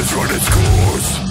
has run its course.